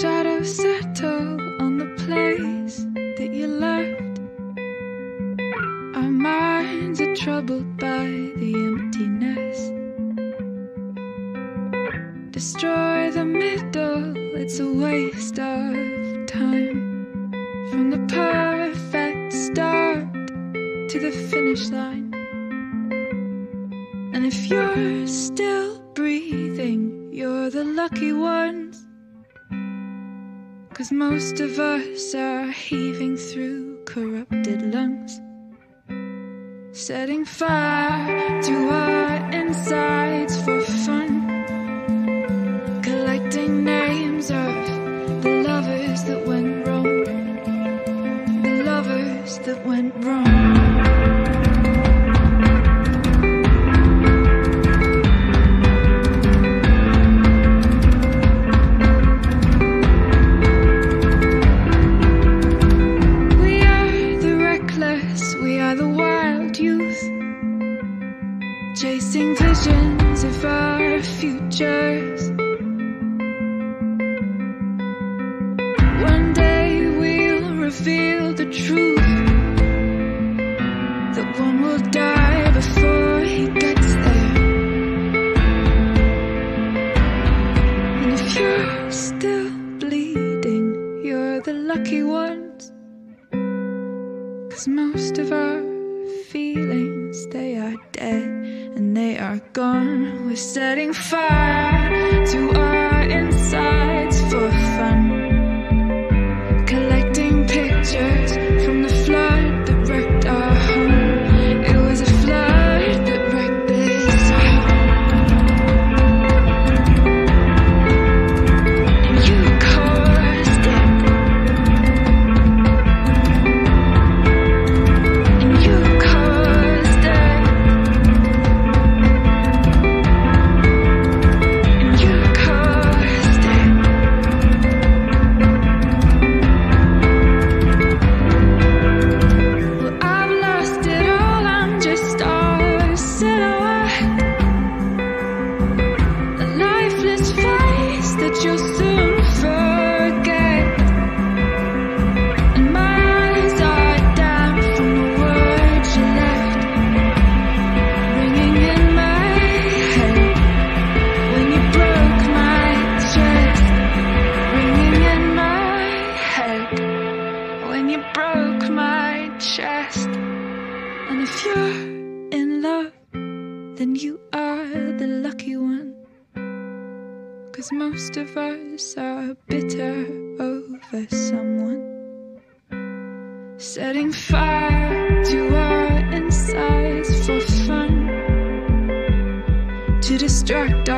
shadows settle on the place that you left. Our minds are troubled by the emptiness. Destroy the middle, it's a waste of time. From the perfect start to the finish line. And if you're still breathing, you're the lucky ones. Cause most of us are heaving through corrupted lungs, setting fire to our insides for fun, collecting names of the lovers that went wrong, the lovers that went wrong. The truth that one will die before he gets there. And if you're still bleeding, you're the lucky ones. Cause most of our feelings, they are dead and they are gone. We're setting fire And if you're in love, then you are the lucky one. Cause most of us are bitter over someone. Setting fire to our insides for fun. To distract